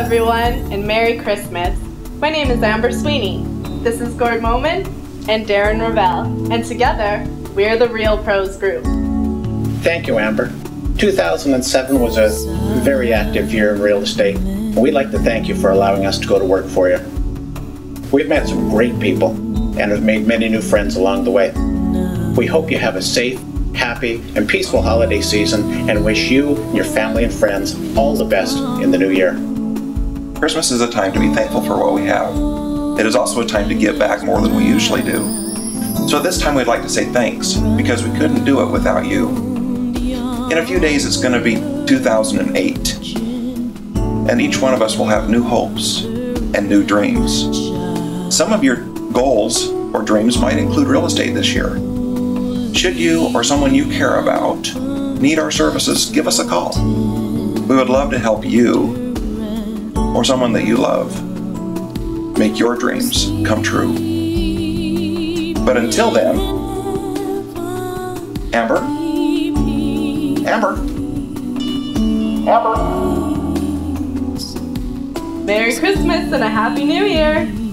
everyone, and Merry Christmas. My name is Amber Sweeney. This is Gord Moman and Darren Revell, and together, we are the Real Pros Group. Thank you, Amber. 2007 was a very active year in real estate. We'd like to thank you for allowing us to go to work for you. We've met some great people and have made many new friends along the way. We hope you have a safe, happy, and peaceful holiday season and wish you, your family, and friends all the best in the new year. Christmas is a time to be thankful for what we have. It is also a time to give back more than we usually do. So this time we'd like to say thanks because we couldn't do it without you. In a few days it's going to be 2008. And each one of us will have new hopes and new dreams. Some of your goals or dreams might include real estate this year. Should you or someone you care about need our services, give us a call. We would love to help you or someone that you love make your dreams come true. But until then, Amber? Amber? Amber? Merry Christmas and a Happy New Year!